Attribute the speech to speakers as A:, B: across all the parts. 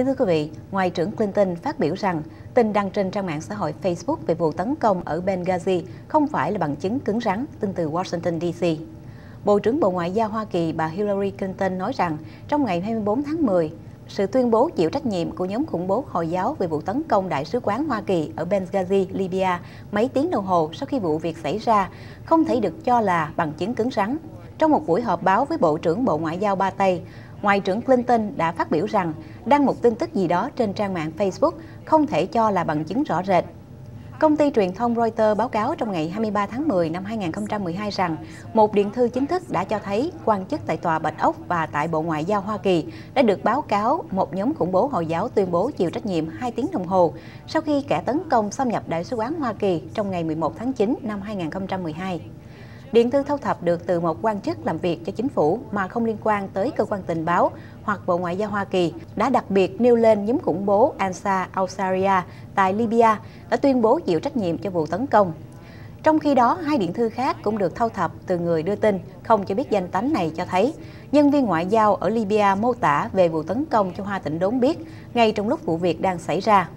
A: Kính thưa quý vị, Ngoại trưởng Clinton phát biểu rằng tin đăng trên trang mạng xã hội Facebook về vụ tấn công ở Benghazi không phải là bằng chứng cứng rắn, tin từ Washington DC. Bộ trưởng Bộ Ngoại giao Hoa Kỳ bà Hillary Clinton nói rằng trong ngày 24 tháng 10, sự tuyên bố chịu trách nhiệm của nhóm khủng bố Hồi giáo về vụ tấn công Đại sứ quán Hoa Kỳ ở Benghazi, Libya mấy tiếng đồng hồ sau khi vụ việc xảy ra không thể được cho là bằng chứng cứng rắn. Trong một buổi họp báo với Bộ trưởng Bộ Ngoại giao Ba Tây, Ngoại trưởng Clinton đã phát biểu rằng đăng một tin tức gì đó trên trang mạng Facebook không thể cho là bằng chứng rõ rệt. Công ty truyền thông Reuters báo cáo trong ngày 23 tháng 10 năm 2012 rằng một điện thư chính thức đã cho thấy quan chức tại Tòa Bạch Ốc và tại Bộ Ngoại giao Hoa Kỳ đã được báo cáo một nhóm khủng bố Hồi giáo tuyên bố chịu trách nhiệm 2 tiếng đồng hồ sau khi kẻ tấn công xâm nhập Đại sứ quán Hoa Kỳ trong ngày 11 tháng 9 năm 2012. Điện thư thu thập được từ một quan chức làm việc cho chính phủ mà không liên quan tới cơ quan tình báo hoặc Bộ Ngoại giao Hoa Kỳ đã đặc biệt nêu lên nhóm khủng bố Ansar al-Sharia tại Libya đã tuyên bố chịu trách nhiệm cho vụ tấn công. Trong khi đó, hai điện thư khác cũng được thâu thập từ người đưa tin, không cho biết danh tánh này cho thấy. Nhân viên ngoại giao ở Libya mô tả về vụ tấn công cho Hoa Tịnh đốn biết ngay trong lúc vụ việc đang xảy ra.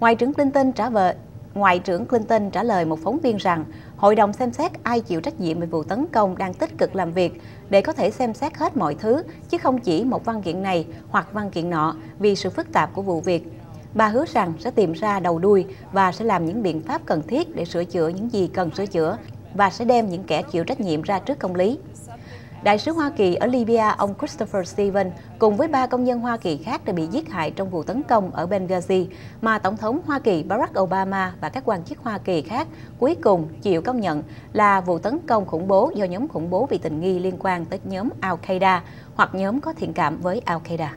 A: Ngoại trưởng Clinton trả lời Ngoại trưởng Clinton trả lời một phóng viên rằng Hội đồng xem xét ai chịu trách nhiệm về vụ tấn công đang tích cực làm việc để có thể xem xét hết mọi thứ, chứ không chỉ một văn kiện này hoặc văn kiện nọ vì sự phức tạp của vụ việc. Bà hứa rằng sẽ tìm ra đầu đuôi và sẽ làm những biện pháp cần thiết để sửa chữa những gì cần sửa chữa và sẽ đem những kẻ chịu trách nhiệm ra trước công lý. Đại sứ Hoa Kỳ ở Libya, ông Christopher Stevens, cùng với ba công nhân Hoa Kỳ khác đã bị giết hại trong vụ tấn công ở Benghazi, mà Tổng thống Hoa Kỳ Barack Obama và các quan chức Hoa Kỳ khác cuối cùng chịu công nhận là vụ tấn công khủng bố do nhóm khủng bố vì tình nghi liên quan tới nhóm Al-Qaeda hoặc nhóm có thiện cảm với Al-Qaeda.